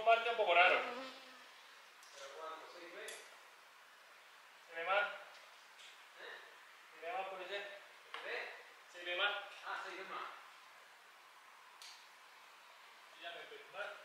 parte un poco raro. ¿Se ve mal? ¿Eh? ¿Se ve mal por ese? ¿Se ve? Ah, se ve. Ya me ve mal.